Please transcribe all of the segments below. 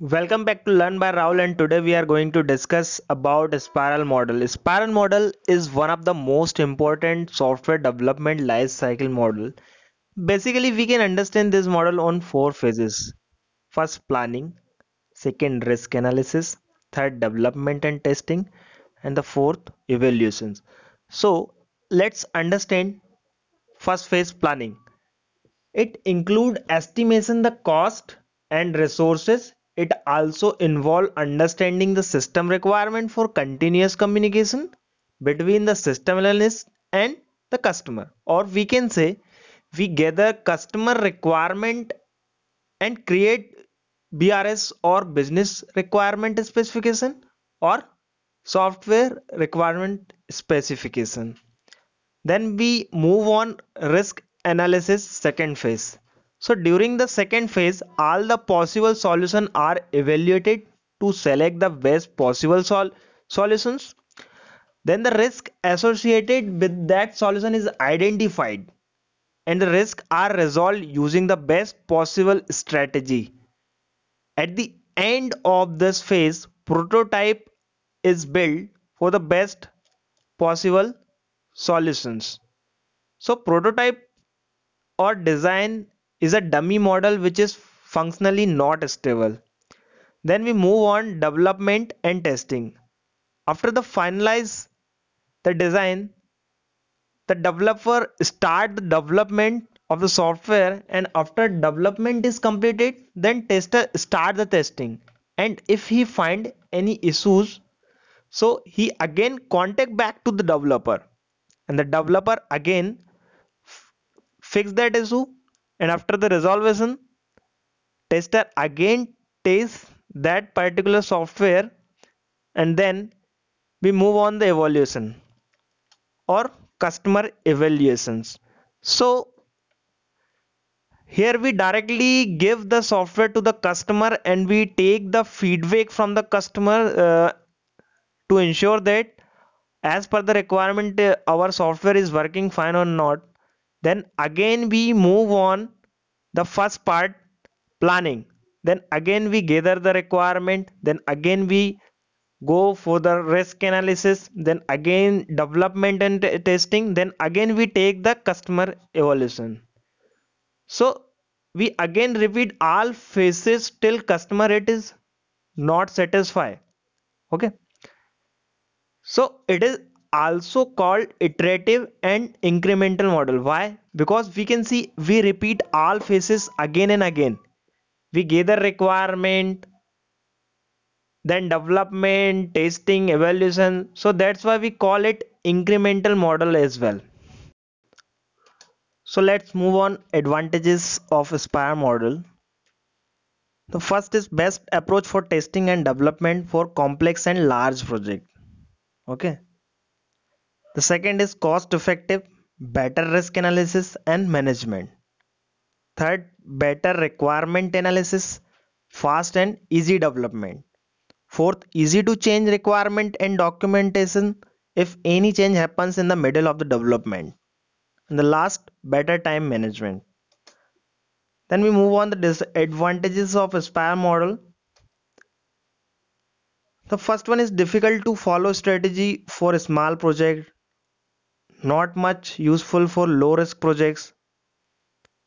Welcome back to Learn by Rahul and today we are going to discuss about spiral model. Spiral model is one of the most important software development life cycle model. Basically we can understand this model on four phases. First planning, second risk analysis, third development and testing and the fourth evaluations. So let's understand first phase planning. It include estimation the cost and resources it also involves understanding the system requirement for continuous communication between the system analyst and the customer or we can say we gather customer requirement and create BRS or business requirement specification or software requirement specification. Then we move on risk analysis second phase so during the second phase, all the possible solutions are evaluated to select the best possible sol solutions. Then the risk associated with that solution is identified and the risks are resolved using the best possible strategy. At the end of this phase, prototype is built for the best possible solutions. So prototype or design is a dummy model which is functionally not stable. Then we move on development and testing. After the finalize the design, the developer start the development of the software and after development is completed then tester start the testing and if he find any issues so he again contact back to the developer and the developer again fix that issue and after the resolution tester again tests that particular software and then we move on the evaluation or customer evaluations. So here we directly give the software to the customer and we take the feedback from the customer uh, to ensure that as per the requirement uh, our software is working fine or not then again we move on the first part planning. Then again we gather the requirement. Then again we go for the risk analysis. Then again development and testing. Then again we take the customer evaluation. So we again repeat all phases till customer it is not satisfied. Okay? So it is also called iterative and incremental model. Why? Because we can see we repeat all phases again and again. We gather requirement then development testing evaluation. So that's why we call it incremental model as well. So let's move on. Advantages of spiral model. The first is best approach for testing and development for complex and large project. Okay the second is cost effective, better risk analysis and management. Third, better requirement analysis, fast and easy development. Fourth, easy to change requirement and documentation if any change happens in the middle of the development. And the last, better time management. Then we move on the disadvantages of spiral model. The first one is difficult to follow strategy for a small project not much useful for low risk projects.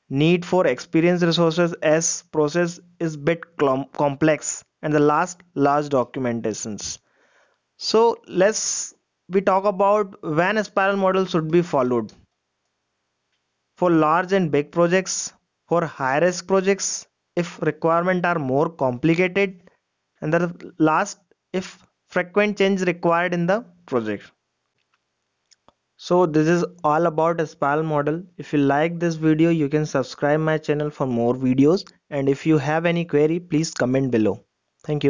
Need for experienced resources as process is bit complex. And the last large documentations. So let's we talk about when a spiral model should be followed. For large and big projects for high risk projects if requirement are more complicated. And the last if frequent change required in the project so this is all about a spiral model. If you like this video you can subscribe my channel for more videos. And if you have any query please comment below. Thank you